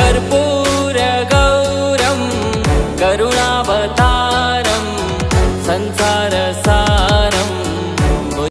कर्पूरगौरं करुणावतारं संसारसा